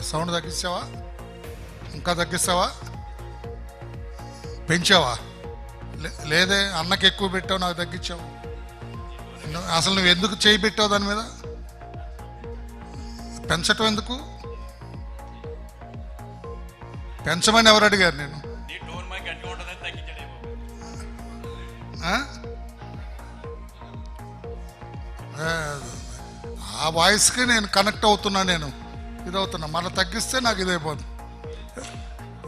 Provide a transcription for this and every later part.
Sound తగ్గిస్తావా? ఇంకా తగ్గిస్తావా? పెంచావా? లేదే అన్నకి ఎక్కువ పెట్టావు నాకు తగ్గించావు. అసలు నువ్వు ఎందుకు చేయి పెట్టావు దాని మీద? పెంచటం ఎందుకు? పెంచమని ఎవరు అడిగారు నేను ఆ వాయిస్కి నేను కనెక్ట్ అవుతున్నా నేను. ఇదవుతున్నా. మళ్ళీ తగ్గిస్తే నాకు ఇదైపోతుంది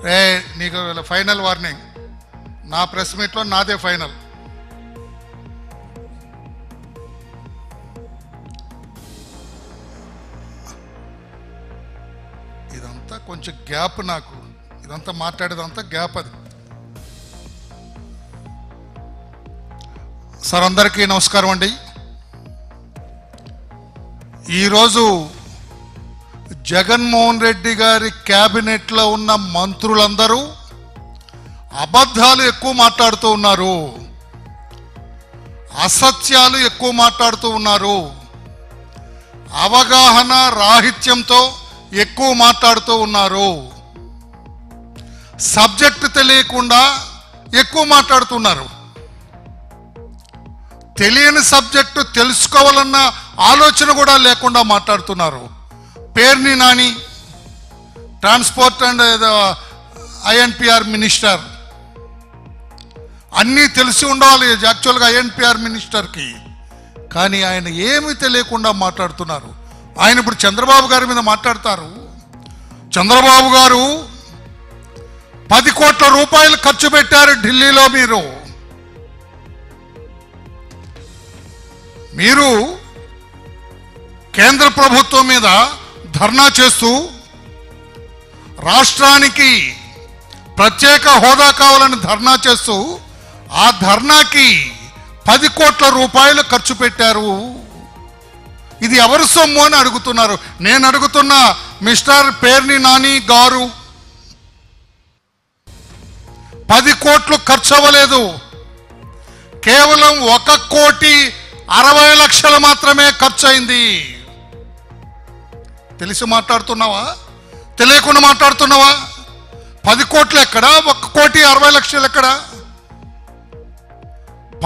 రే నీకు ఫైనల్ వార్నింగ్. నా ప్రెస్ మీట్లో నాదే ఫైనల్. ఇదంతా కొంచెం గ్యాప్ నాకు. ఇదంతా మాట్లాడేదంతా గ్యాప్ అది. సార్ అందరికీ నమస్కారం అండి. ఈరోజు జగన్మోహన్ రెడ్డి గారి క్యాబినెట్లో ఉన్న మంత్రులందరూ అబద్ధాలు ఎక్కువ మాట్లాడుతూ ఉన్నారు. అసత్యాలు ఎక్కువ మాట్లాడుతూ ఉన్నారు. అవగాహన రాహిత్యంతో ఎక్కువ మాట్లాడుతూ ఉన్నారు. సబ్జెక్ట్ తెలియకుండా ఎక్కువ మాట్లాడుతున్నారు తెలియని సబ్జెక్టు తెలుసుకోవాలన్న ఆలోచన కూడా లేకుండా మాట్లాడుతున్నారు. Perni Nani transport and INPR minister. అన్నీ తెలిసి ఉండాలి యాక్చువల్గా ఐఎన్పిఆర్ మినిస్టర్కి. కానీ ఆయన ఏమీ తెలియకుండా మాట్లాడుతున్నారు. ఆయన ఇప్పుడు చంద్రబాబు గారి మీద మాట్లాడతారు. చంద్రబాబు గారు పది కోట్ల రూపాయలు ఖర్చు పెట్టారు ఢిల్లీలో మీరు. మీరు కేంద్ర ప్రభుత్వం మీద ధర్నా చేస్తూ రాష్ట్రానికి ప్రత్యేక హోదా కావాలని ధర్నా చేస్తూ ఆ ధర్నాకి పది కోట్ల రూపాయలు ఖర్చు పెట్టారు. ఇది ఎవరి సొమ్ము అని అడుగుతున్నారు. నేను అడుగుతున్న మిస్టర్ పేర్ని నాని గారు. పది కోట్లు ఖర్చు అవ్వలేదు కేవలం ఒక కోటి అరవై లక్షలు మాత్రమే ఖర్చు అయింది తెలిసి మాట్లాడుతున్నావా? తెలియకుండా మాట్లాడుతున్నావా? పది కోట్లు ఎక్కడా? ఒక కోటి అరవై లక్షలు ఎక్కడా?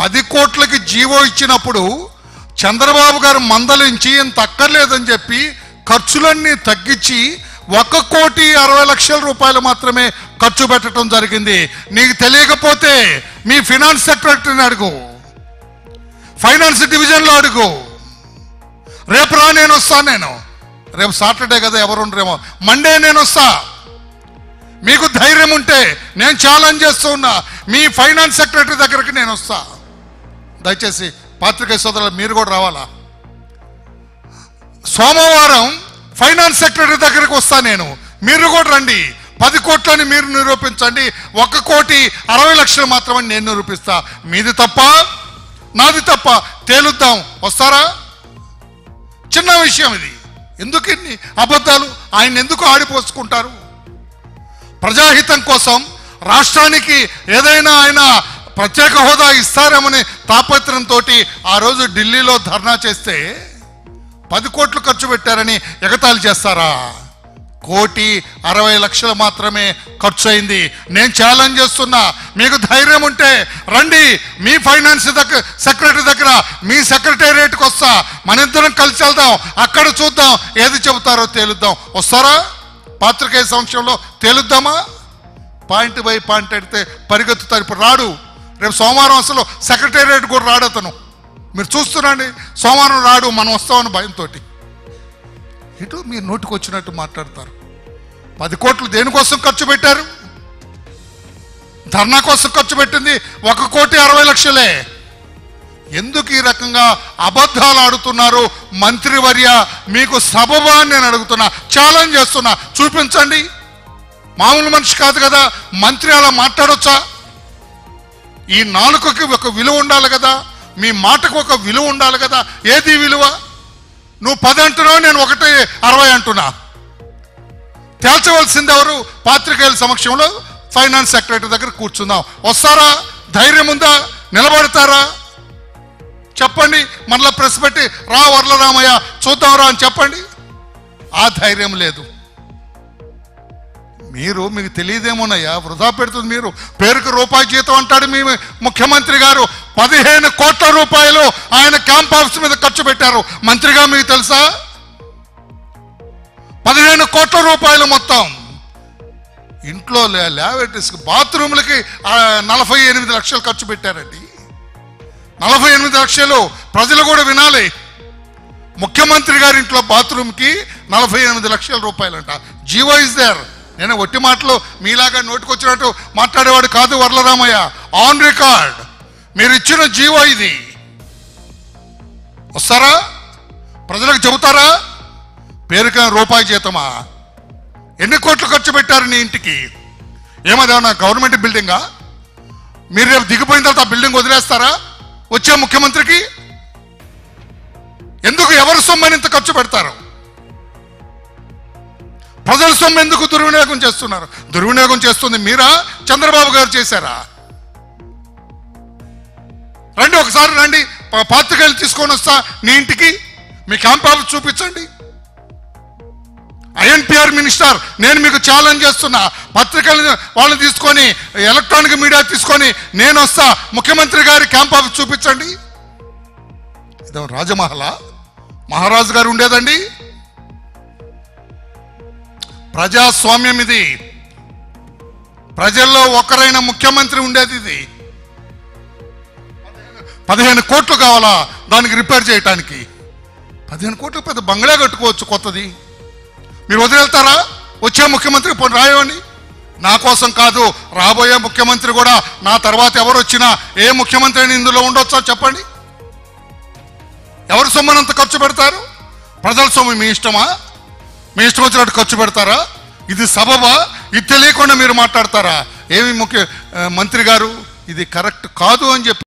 పది కోట్లకి జీవో ఇచ్చినప్పుడు చంద్రబాబు గారు మందలించి ఇంత అక్కర్లేదని చెప్పి ఖర్చులన్నీ తగ్గించి ఒక కోటి అరవై లక్షల రూపాయలు మాత్రమే ఖర్చు పెట్టడం జరిగింది. నీకు తెలియకపోతే మీ ఫినాన్స్ సెక్రటరీని అడుగు. ఫైనాన్స్ డివిజన్లో అడుగు. రేపు రా నేను వస్తాను నేను. రేపు సాటర్డే కదా ఎవరు ఉండరేమో. మండే నేను వస్తా. మీకు ధైర్యం ఉంటే నేను ఛాలెంజ్ చేస్తూ ఉన్నా. మీ ఫైనాన్స్ సెక్రటరీ దగ్గరికి నేను వస్తా. దయచేసి పాత్రికేయ సోదరులు మీరు కూడా రావాలా? సోమవారం ఫైనాన్స్ సెక్రటరీ దగ్గరికి వస్తా నేను. మీరు కూడా రండి. పది కోట్లని మీరు నిరూపించండి. ఒక కోటి అరవై లక్షలు మాత్రమే నేను నిరూపిస్తా. మీది తప్ప నాది తప్ప తేలుద్దాం. వస్తారా? చిన్న విషయం ఇది. ఎందుకు ఇన్ని అబద్ధాలు? ఆయన ఎందుకు ఆడిపోసుకుంటారు? ప్రజాహితం కోసం రాష్ట్రానికి ఏదైనా ఆయన ప్రత్యేక హోదా ఇస్తారేమని తాపత్రంతో ఆ రోజు ఢిల్లీలో ధర్నా చేస్తే పది కోట్లు ఖర్చు పెట్టారని ఎగతాళి చేస్తారా? కోటి అరవై లక్షలు మాత్రమే ఖర్చు అయింది నేను ఛాలెంజ్ చేస్తున్నా. మీకు ధైర్యం ఉంటే రండి. మీ ఫైనాన్స్ దగ్గర సెక్రటరీ దగ్గర మీ సెక్రటేరియట్కి వస్తా. మన ఇద్దరం కలిసి వెళ్దాం. అక్కడ చూద్దాం. ఏది చెబుతారో తేలుద్దాం. వస్తారా? పాత్రికేయ సంవత్సరంలో తేలుద్దామా? పాయింట్ బై పాయింట్ అడితే పరిగెత్తుతారు ఇప్పుడు రాడు. రేపు సోమవారం అసలు సెక్రటేరియట్ కూడా రాడు అతను. మీరు చూస్తున్నాండి సోమవారం రాడు. మనం వస్తామని భయంతో ఇటు మీరు నోటికి వచ్చినట్టు మాట్లాడతారు. పది కోట్లు దేనికోసం ఖర్చు పెట్టారు? ధర్నా కోసం ఖర్చు పెట్టింది ఒక కోటి అరవై లక్షలే. ఎందుకు ఈ రకంగా అబద్ధాలు ఆడుతున్నారు? మంత్రివర్య మీకు సబబా నేను అడుగుతున్నా ఛాలెంజ్ చేస్తున్నా. చూపించండి. మామూలు మనిషి కాదు కదా మంత్రి అలా మాట్లాడొచ్చా? ఈ నాలుకకి ఒక విలువ ఉండాలి కదా మీ మాటకు ఒక విలువ ఉండాలి కదా ఏది విలువ? నువ్వు పది అంటున్నావు నేను ఒకటి అరవై అంటున్నా. తేల్చవలసింది ఎవరు? పాత్రికేయుల సమక్షంలో ఫైనాన్స్ సెక్రటరీ దగ్గర కూర్చుందాం. వస్తారా? ధైర్యం ఉందా? నిలబడతారా? చెప్పండి. మళ్ళీ ప్రెస్ పెట్టి రా వరలరామయ్య చూద్దాంరా అని చెప్పండి. ఆ ధైర్యం లేదు. మీరు మీకు తెలియదేమోనయ్యా? వృధా పెడుతుంది మీరు. పేరుకు రూపాయి జీతం అంటాడు మీ ముఖ్యమంత్రి గారు. పదిహేను కోట్ల రూపాయలు ఆయన క్యాంప్ ఆఫీస్ మీద ఖర్చు పెట్టారు. మంత్రిగా మీకు తెలుసా? పదిహేను కోట్ల రూపాయలు మొత్తం. ఇంట్లో ల్యాబరేటరీస్ బాత్రూమ్లకి నలభై ఎనిమిది లక్షలు ఖర్చు పెట్టారండి. నలభై ఎనిమిది లక్షలు ప్రజలు కూడా వినాలి. ముఖ్యమంత్రి గారి ఇంట్లో బాత్రూమ్కి నలభై ఎనిమిది లక్షల రూపాయలంట. GO is there. నేను ఒట్టి మాటలు మీలాగా నోటుకొచ్చినట్టు మాట్లాడేవాడు కాదు వరలరామయ్య. ఆన్ రికార్డ్ మీరు ఇచ్చిన జీవో ఇది. వస్తారా? ప్రజలకు చెబుతారా? పేరుక రూపాయి జీతమా? ఎన్ని కోట్లు ఖర్చు పెట్టారు నీ ఇంటికి? ఏమదేమన్నా గవర్నమెంట్ బిల్డింగా మీరు రేపు దిగిపోయిన తర్వాత ఆ బిల్డింగ్ వదిలేస్తారా? వచ్చే ముఖ్యమంత్రికి? ఎందుకు ఎవరి సొమ్మని ఇంత ఖర్చు పెడతారు? ప్రజల సొమ్ము ఎందుకు దుర్వినియోగం చేస్తున్నారు? దుర్వినియోగం చేస్తుంది మీరా? చంద్రబాబు గారు చేశారా? రండి ఒకసారి రండి. ప- తీసుకొని వస్తా. నీ ఇంటికి మీ క్యాంప్ ఆఫీస్ చూపించండి. ఐఎన్పిఆర్ మినిస్టర్ నేను మీకు ఛాలెంజ్ చేస్తున్నా. పత్రికలు వాళ్ళని తీసుకొని ఎలక్ట్రానిక్ మీడియా తీసుకొని నేను వస్తా. ముఖ్యమంత్రి గారి క్యాంప్ ఆఫీస్ చూపించండి. ఇదో రాజమహల? మహారాజు గారు ఉండేదండి? ప్రజాస్వామ్యం ఇది. ప్రజల్లో ఒకరైన ముఖ్యమంత్రి ఉండేది ఇది. పదిహేను కోట్లు కావాలా దానికి రిపేర్ చేయటానికి? పదిహేను కోట్లు పెద్ద బంగ్లా కట్టుకోవచ్చు కొత్తది. మీరు వదిలేస్తారా వచ్చే ముఖ్యమంత్రి పోనీ రాయవండి. నా కోసం కాదు రాబోయే ముఖ్యమంత్రి కూడా నా తర్వాత ఎవరు వచ్చినా ఏ ముఖ్యమంత్రి అయినా ఇందులో ఉండొచ్చో చెప్పండి? ఎవరు సొమ్మనంత ఖర్చు పెడతారు? ప్రజల సొమ్ము మీ ఇష్టమా? మీ ఇష్టం వచ్చినట్టు ఖర్చు పెడతారా? ఇది సబబా? ఇది తెలియకుండా మీరు మాట్లాడతారా? ఏమి ముఖ్య మంత్రి గారు ఇది కరెక్ట్ కాదు అని చెప్పి